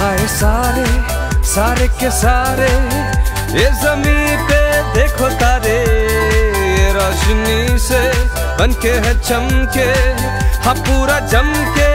हाय सारे सारे के सारे, ये ज़मीन पे देखो तारे रोशनी से बनके है चमके हाँ पूरा जम के